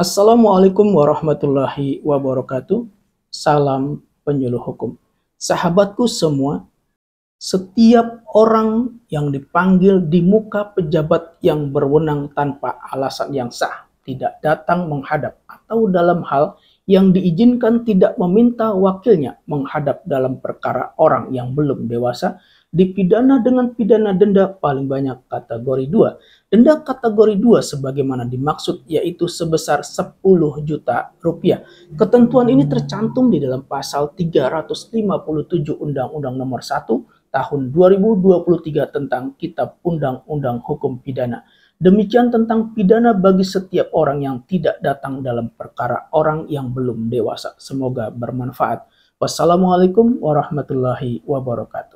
Assalamualaikum warahmatullahi wabarakatuh. Salam penyuluh hukum. Sahabatku semua, setiap orang yang dipanggil di muka pejabat yang berwenang tanpa alasan yang sah, tidak datang menghadap, atau dalam hal yang diizinkan tidak meminta wakilnya menghadap dalam perkara orang yang belum dewasa, dipidana dengan pidana denda paling banyak kategori 2. Denda kategori 2 sebagaimana dimaksud yaitu sebesar 10 juta rupiah. Ketentuan ini tercantum di dalam pasal 357 Undang-Undang Nomor 1 tahun 2023 tentang Kitab Undang-Undang Hukum Pidana. Demikian tentang pidana bagi setiap orang yang tidak datang dalam perkara orang yang belum dewasa. Semoga bermanfaat. Wassalamualaikum warahmatullahi wabarakatuh.